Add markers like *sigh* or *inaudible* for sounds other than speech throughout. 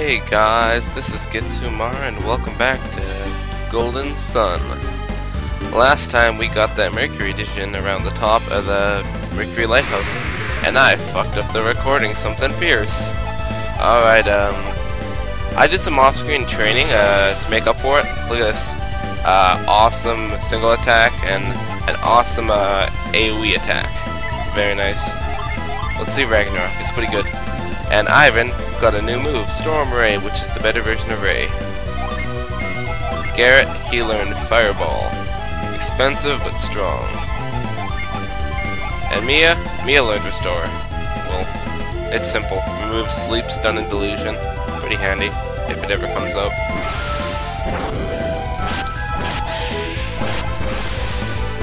Hey guys, this is Gitsumar and welcome back to Golden Sun. Last time we got that Mercury edition around the top of the Mercury Lighthouse, and I fucked up the recording something fierce. Alright, um, I did some off-screen training uh, to make up for it. Look at this. Uh, awesome single attack and an awesome uh, AoE attack. Very nice. Let's see Ragnarok, it's pretty good. And Ivan got a new move, Storm Ray, which is the better version of Ray. Garet, he learned Fireball. Expensive but strong. And Mia, Mia learned Restore. Well, it's simple. Remove Sleep, Stun, and Delusion. Pretty handy, if it ever comes up.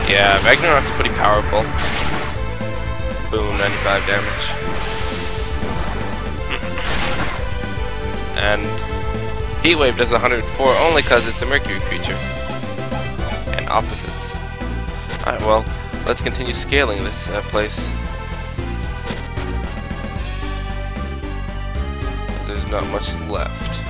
Yeah, Ragnarok's pretty powerful. Boom, 95 damage. And Heatwave does 104 only because it's a Mercury creature. And opposites. Alright, well, let's continue scaling this uh, place. There's not much left.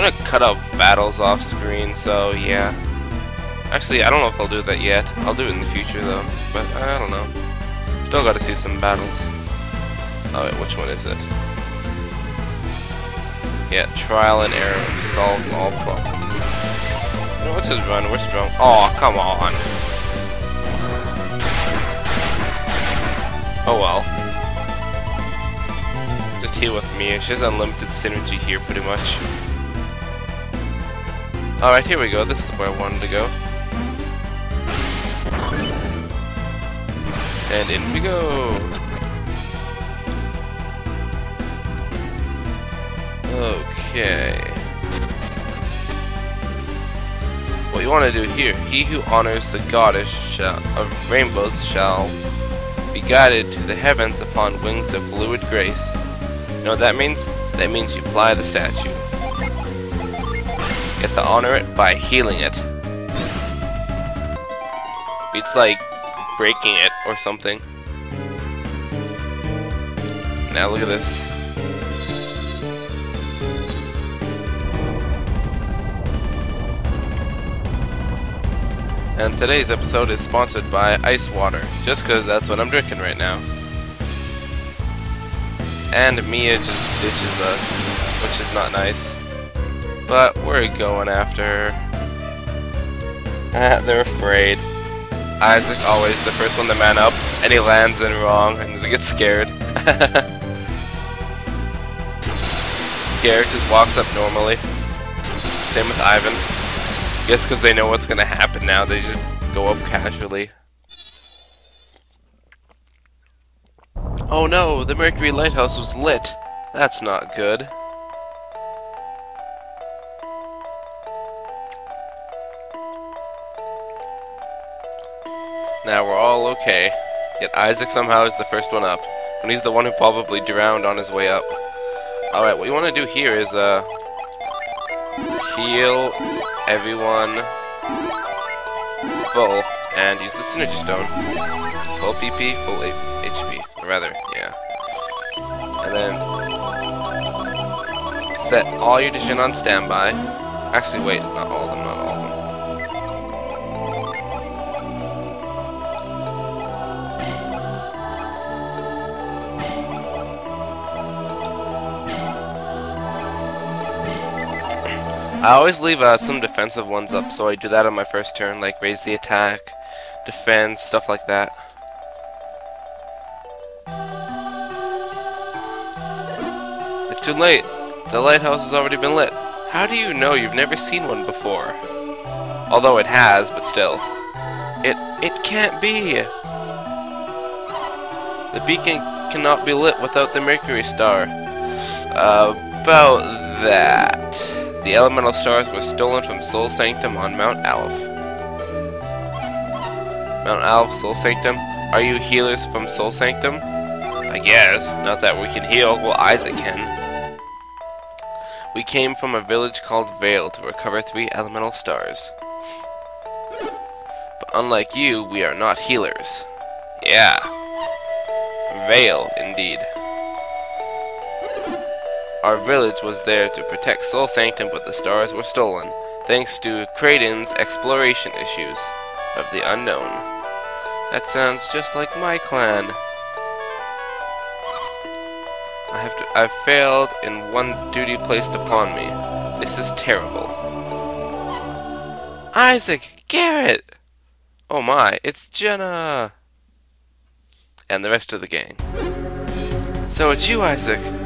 Gonna cut out battles off screen, so yeah. Actually, I don't know if I'll do that yet. I'll do it in the future though, but uh, I don't know. Still gotta see some battles. Oh wait, which one is it? Yeah, trial and error solves all problems. You know, what's his run? We're strong. Oh, come on. Oh well. Just heal with me. She has unlimited psynergy here, pretty much. Alright, here we go. This is where I wanted to go. And in we go. Okay. What you want to do here, he who honors the goddess shall, of rainbows shall be guided to the heavens upon wings of fluid grace. You know what that means? That means you fly the statue get to honor it by healing it. It's like breaking it or something. Now look at this. And today's episode is sponsored by Ice Water, just because that's what I'm drinking right now. And Mia just ditches us, which is not nice. But we're going after *laughs* they're afraid. Isaac always the first one to man up, and he lands in wrong, and they get scared. *laughs* Garet just walks up normally. Same with Ivan. I Guess because they know what's gonna happen now, they just go up casually. Oh no, the Mercury Lighthouse was lit. That's not good. Now we're all okay. Yet Isaac somehow is the first one up. And he's the one who probably drowned on his way up. Alright, what you want to do here is, uh... Heal everyone full and use the Psynergy Stone. Full PP, full HP. Rather, yeah. And then... Set all your Djinn on standby. Actually, wait, not all I always leave uh, some defensive ones up, so I do that on my first turn, like raise the attack, defend, stuff like that. It's too late. The lighthouse has already been lit. How do you know you've never seen one before? Although it has, but still. It it can't be. The beacon cannot be lit without the Mercury star. About that. The elemental stars were stolen from Sol Sanctum on Mount Aleph. Mount Alph, Sol Sanctum. Are you healers from Sol Sanctum? I guess. Not that we can heal. Well, Isaac can. We came from a village called Vale to recover three elemental stars. But unlike you, we are not healers. Yeah. Vale, indeed. Our village was there to protect Sol Sanctum, but the stars were stolen, thanks to Kraden's exploration issues of the unknown. That sounds just like my clan. I have to I've failed in one duty placed upon me. This is terrible. Isaac! Garet! Oh my, it's Jenna! And the rest of the gang. So it's you, Isaac.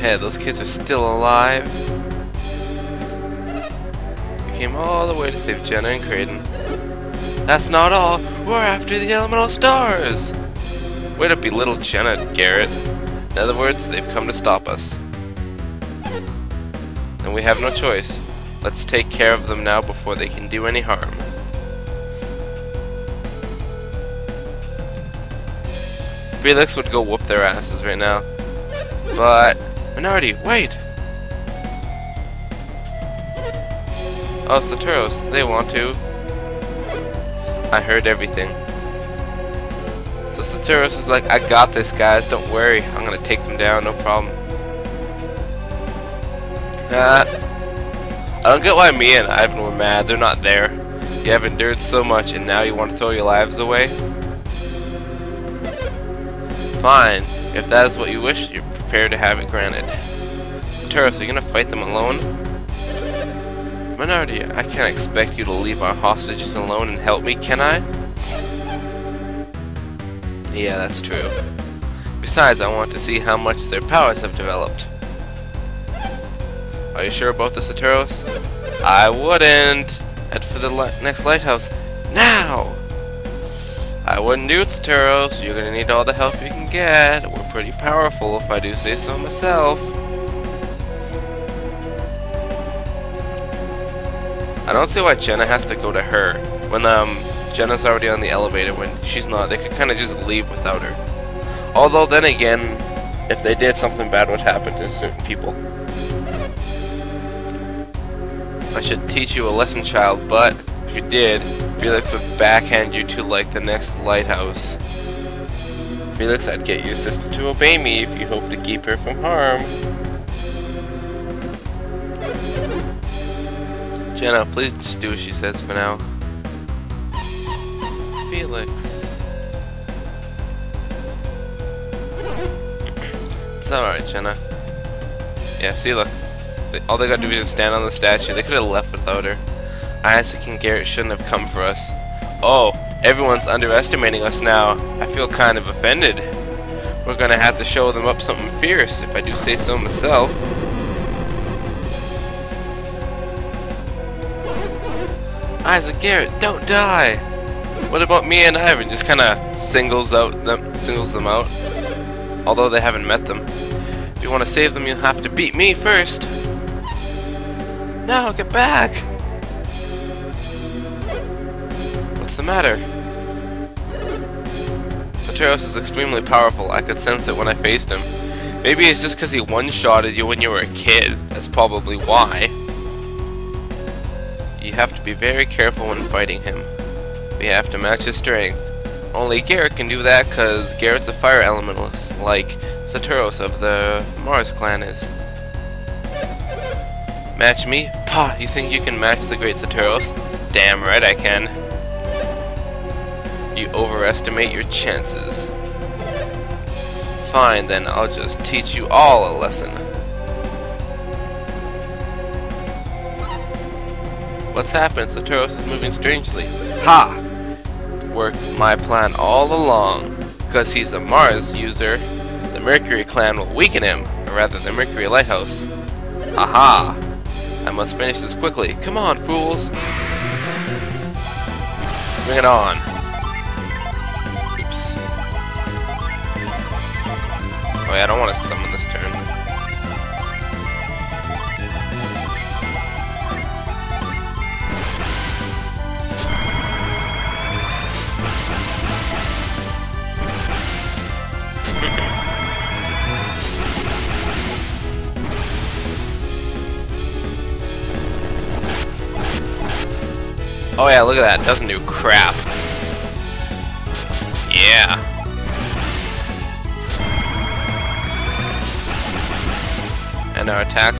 Heh those kids are still alive. We came all the way to save Jenna and Kraden. That's not all. We're after the elemental stars. Way to belittle Jenna, Garet. In other words, they've come to stop us. And we have no choice. Let's take care of them now before they can do any harm. Felix would go whoop their asses right now. But, Menardi, wait! Oh, Saturos, they want to. I heard everything. So Saturos is like, I got this, guys. Don't worry. I'm gonna take them down. No problem. Uh, I don't get why me and Ivan were mad. They're not there. You have endured so much, and now you want to throw your lives away? Fine. If that is what you wish, you're prepared to have it granted. Saturos, are you gonna fight them alone? Menardi, I can't expect you to leave our hostages alone and help me, can I? Yeah, that's true. Besides, I want to see how much their powers have developed. Are you sure about the Saturos? I wouldn't! Head for the li next lighthouse. Now! I wouldn't do it, Saturos. You're gonna need all the help you can get. We're pretty powerful, if I do say so myself. I don't see why Jenna has to go to her when um Jenna's already on the elevator when she's not. They could kind of just leave without her. Although then again, if they did, something bad would happen to certain people. I should teach you a lesson, child, but if you did, Felix would backhand you to like the next lighthouse. Felix, I'd get your sister to obey me if you hope to keep her from harm. Jenna, please just do what she says for now. Felix. It's alright, Jenna. Yeah, see, look. They, all they gotta do is just stand on the statue. They could have left without her. Isaac and Garet shouldn't have come for us. Oh, everyone's underestimating us now. I feel kind of offended. We're gonna have to show them up something fierce, if I do say so myself. Isaac Garet, don't die! What about me and Ivan? Just kind of singles out them, singles them out. Although they haven't met them. If you want to save them, you'll have to beat me first. No, get back! Matter? Saturos is extremely powerful. I could sense it when I faced him. Maybe it's just because he one-shotted you when you were a kid. That's probably why. You have to be very careful when fighting him. We have to match his strength. Only Garet can do that because Garet's a fire elementalist, like Saturos of the Mars clan is. Match me? Pah, you think you can match the great Saturos? Damn right I can. You overestimate your chances. Fine, then I'll just teach you all a lesson. What's happened? Saturos is moving strangely. Ha! Worked my plan all along. Because he's a Mars user, the Mercury clan will weaken him, or rather the Mercury Lighthouse. Aha! I must finish this quickly. Come on, fools! Bring it on. Oh yeah, I don't want to summon this turn. *laughs* oh yeah, look at that, it doesn't do crap. Yeah. Our attacks